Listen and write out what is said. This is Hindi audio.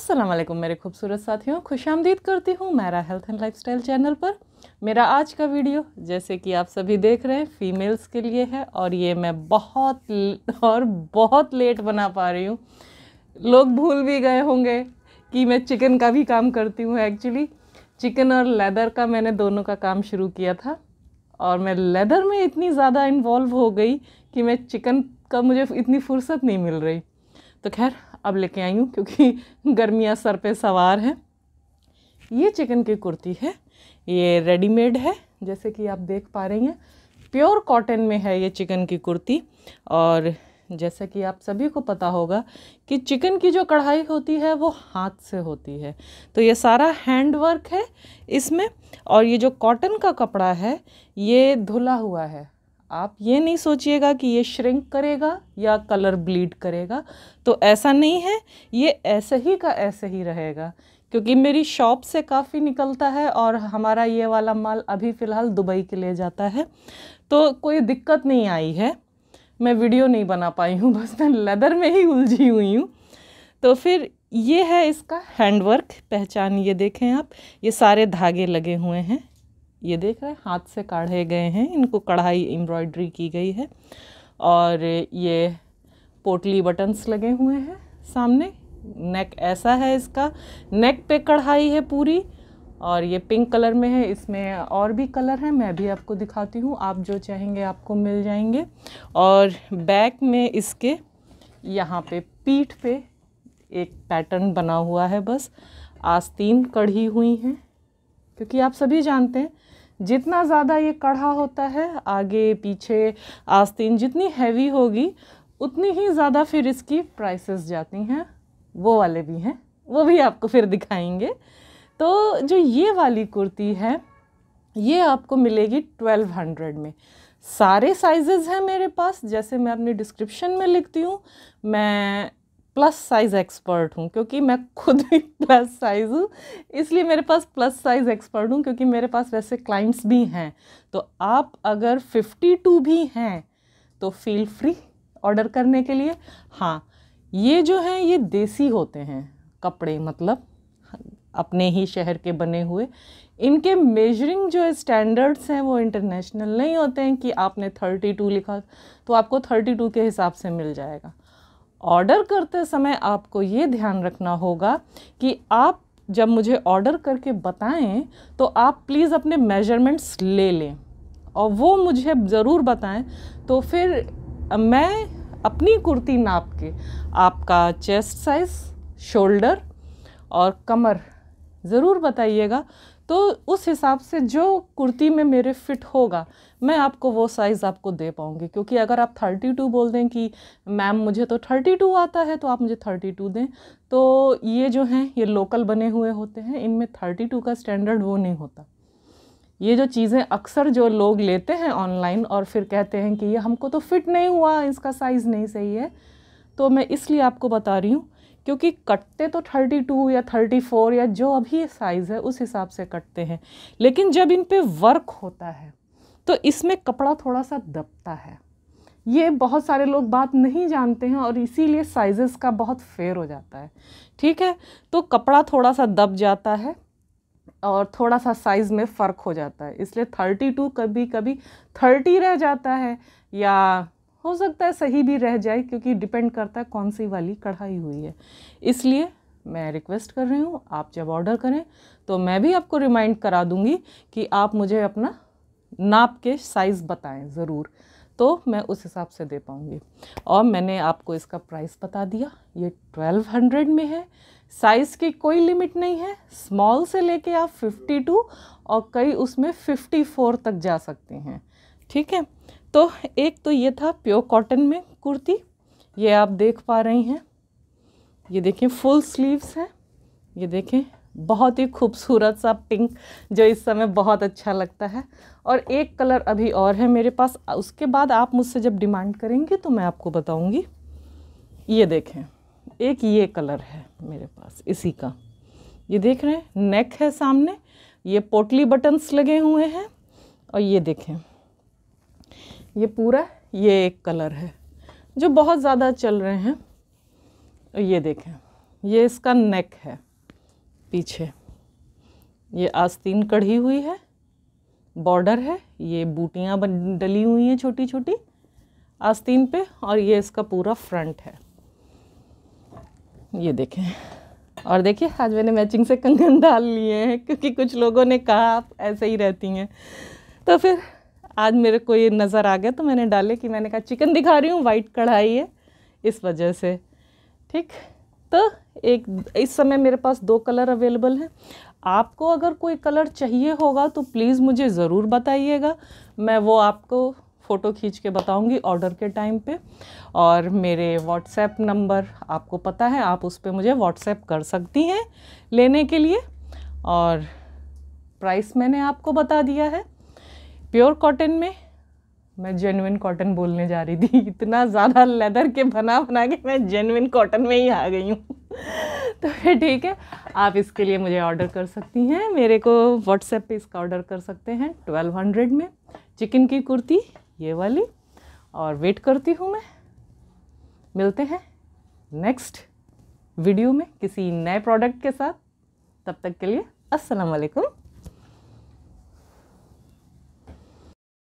वालेकुम मेरे खूबसूरत साथियों। खुश आमदीद करती हूँ मेरा हेल्थ एंड लाइफस्टाइल चैनल पर। मेरा आज का वीडियो, जैसे कि आप सभी देख रहे हैं फीमेल्स के लिए है और ये मैं बहुत और बहुत लेट बना पा रही हूँ। लोग भूल भी गए होंगे कि मैं चिकन का भी काम करती हूँ एक्चुअली चिकन और लेदर का मैंने दोनों का काम शुरू किया था और मैं लेदर में इतनी ज़्यादा इन्वॉल्व हो गई कि मैं चिकन का मुझे इतनी फुर्सत नहीं मिल रही। तो खैर अब लेके आई हूँ, क्योंकि गर्मियाँ सर पे सवार हैं। ये चिकन की कुर्ती है, ये रेडीमेड है, जैसे कि आप देख पा रही हैं। प्योर कॉटन में है ये चिकन की कुर्ती, और जैसा कि आप सभी को पता होगा कि चिकन की जो कढ़ाई होती है, वो हाथ से होती है। तो ये सारा हैंड वर्क है इसमें, और ये जो कॉटन का कपड़ा है, ये धुला हुआ है। आप ये नहीं सोचिएगा कि ये श्रिंक करेगा या कलर ब्लीड करेगा। तो ऐसा नहीं है, ये ऐसे ही का ऐसे ही रहेगा। क्योंकि मेरी शॉप से काफ़ी निकलता है और हमारा ये वाला माल अभी फ़िलहाल दुबई के लिए जाता है। तो कोई दिक्कत नहीं आई है। मैं वीडियो नहीं बना पाई हूँ, बस मैं लेदर में ही उलझी हुई हूँ। तो फिर ये है इसका हैंडवर्क पहचान ये देखें आप, ये सारे धागे लगे हुए हैं। ये देख रहे हैं, हाथ से काढ़े गए हैं, इनको कढ़ाई एम्ब्रॉयडरी की गई है। और ये पोटली बटन्स लगे हुए हैं सामने, नेक ऐसा है इसका, नेक पे कढ़ाई है पूरी, और ये पिंक कलर में है, इसमें और भी कलर है, मैं भी आपको दिखाती हूँ, आप जो चाहेंगे आपको मिल जाएँगे। और बैक में इसके, यहाँ पे पीठ पे एक पैटर्न बना हुआ है बस, आस्तीन कढ़ी हुई हैं। क्योंकि आप सभी जानते हैं, जितना ज़्यादा ये कढ़ा होता है, आगे, पीछे, आस्तीन जितनी हैवी होगी, उतनी ही ज़्यादा फिर इसकी प्राइसेस जाती हैं। वो वाले भी हैं, वो भी आपको फिर दिखाएँगे। तो जो ये वाली कुर्ती है, ये आपको मिलेगी ट्वेल्व हंड्रेड में। सारे साइजेज़ हैं मेरे पास, जैसे मैं अपनी डिस्क्रिप्शन में लिखती हूँ, मैं प्लस साइज़ एक्सपर्ट हूँ, क्योंकि मैं खुद भी प्लस साइज़ हूँ, इसलिए मेरे पास प्लस साइज़ एक्सपर्ट हूँ, क्योंकि मेरे पास वैसे क्लाइंट्स भी हैं। तो आप अगर फिफ्टी टू भी हैं तो फील फ्री ऑर्डर करने के लिए। हाँ ये जो हैं, ये देसी होते हैं कपड़े मतलब अपने ही शहर के बने हुए। इनके मेजरिंग जो स्टैंडर्ड्स हैं, वो इंटरनेशनल नहीं होते हैं कि आपने थर्टी टू लिखा तो आपको थर्टी टू के हिसाब से मिल जाएगा। ऑर्डर करते समय आपको ये ध्यान रखना होगा कि आप जब मुझे ऑर्डर करके बताएँ तो आप प्लीज़ अपने मेजरमेंट्स ले लें और वो मुझे ज़रूर बताएँ। तो फिर मैं अपनी कुर्ती नाप के आपका चेस्ट साइज़ शोल्डर और कमर ज़रूर बताइएगा। तो उस हिसाब से जो कुर्ती में मेरे फिट होगा, मैं आपको वो साइज़ आपको दे पाऊँगी। क्योंकि अगर आप थर्टी टू बोल दें कि, मैम, मुझे तो थर्टी टू आता है तो आप मुझे थर्टी टू दें। तो ये जो हैं, ये लोकल बने हुए होते हैं। इनमें थर्टी टू का स्टैंडर्ड वो नहीं होता। ये जो चीज़ें अक्सर जो लोग लेते हैं ऑनलाइन और फिर कहते हैं कि, ये हमको तो फिट नहीं हुआ, इसका साइज़ नहीं सही है। तो मैं इसलिए आपको बता रही हूँ क्योंकि कटते तो थर्टी टू या थर्टी फोर या जो अभी साइज़ है, उस हिसाब से कटते हैं। लेकिन जब इन पे वर्क होता है तो इसमें कपड़ा थोड़ा सा दबता है। ये बहुत सारे लोग बात नहीं जानते हैं और इसीलिए साइज़ेस का बहुत फेयर हो जाता है। ठीक है? तो कपड़ा थोड़ा सा दब जाता है और थोड़ा सा साइज़ में फ़र्क हो जाता है। इसलिए थर्टी टू कभी कभी थर्टी रह जाता है या हो सकता है सही भी रह जाए, क्योंकि डिपेंड करता है कौन सी वाली कढ़ाई हुई है। इसलिए मैं रिक्वेस्ट कर रही हूँ, आप जब ऑर्डर करें तो मैं भी आपको रिमाइंड करा दूँगी कि आप मुझे अपना नाप के साइज़ बताएँ ज़रूर। तो मैं उस हिसाब से दे पाऊँगी। और मैंने आपको इसका प्राइस बता दिया, ये ट्वेल्व हंड्रेड में है। साइज़ की कोई लिमिट नहीं है स्मॉल से लेके आप फिफ्टी टू और कई उसमें फिफ्टी फोर तक जा सकते हैं। ठीक है? तो एक तो ये था प्योर कॉटन में कुर्ती। ये आप देख पा रही हैं। ये देखें फुल स्लीव्स हैं। ये देखें, बहुत ही खूबसूरत सा पिंक, जो इस समय बहुत अच्छा लगता है। और एक कलर अभी और है मेरे पास। उसके बाद आप मुझसे जब डिमांड करेंगे तो मैं आपको बताऊँगी। ये देखें, एक ये कलर है मेरे पास, इसी का। ये देख रहे हैं, नेक है सामने। ये पोटली बटन्स लगे हुए हैं। और ये देखें ये पूरा ये एक कलर है, जो बहुत ज़्यादा चल रहे हैं। ये देखें, ये इसका नेक है, पीछे। ये आस्तीन कढ़ी हुई है बॉर्डर है, ये बूटियाँ डली हुई हैं छोटी छोटी आस्तीन पे, और ये इसका पूरा फ्रंट है। ये देखें, और देखिए, आज मैंने मैचिंग से कंगन डाल लिए हैं, क्योंकि कुछ लोगों ने कहा, आप ऐसे ही रहती हैं। तो फिर आज मेरे को ये नज़र आ गया तो मैंने डाले कि मैंने कहा, चिकन दिखा रही हूँ वाइट कढ़ाई है। इस वजह से। ठीक? तो एक, इस समय मेरे पास दो कलर अवेलेबल हैं। आपको अगर कोई कलर चाहिए होगा तो प्लीज़ मुझे ज़रूर बताइएगा। मैं वो आपको फ़ोटो खींच के बताऊँगी ऑर्डर के टाइम पे। और मेरे व्हाट्सएप नंबर आपको पता है, आप उस पर मुझे व्हाट्सएप कर सकती हैं लेने के लिए। और प्राइस मैंने आपको बता दिया है। प्योर कॉटन में? मैं जेनविन कॉटन बोलने जा रही थी। इतना ज़्यादा लेदर के बना बना के मैं जेनुइन कॉटन में ही आ गई हूँ। तो फिर ठीक है, आप इसके लिए मुझे ऑर्डर कर सकती हैं। मेरे को व्हाट्सएप पे इसका ऑर्डर कर सकते हैं ट्वेल्व हंड्रेड में। चिकन की कुर्ती, ये वाली। और वेट करती हूँ मैं। मिलते हैं नेक्स्ट वीडियो में किसी नए प्रोडक्ट के साथ। तब तक के लिए, अस्सलाम वालेकुम।